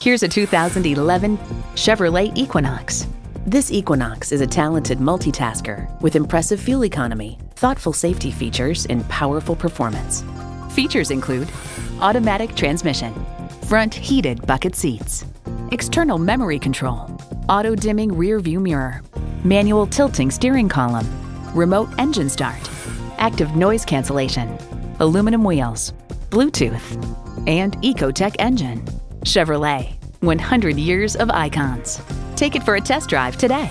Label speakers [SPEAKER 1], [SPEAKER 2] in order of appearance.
[SPEAKER 1] Here's a 2011 Chevrolet Equinox. This Equinox is a talented multitasker with impressive fuel economy, thoughtful safety features, and powerful performance. Features include automatic transmission, front heated bucket seats, external memory control, auto dimming rear view mirror, manual tilting steering column, remote engine start, active noise cancellation, aluminum wheels, Bluetooth, and Ecotec engine. Chevrolet, 100 years of icons. Take it for a test drive today.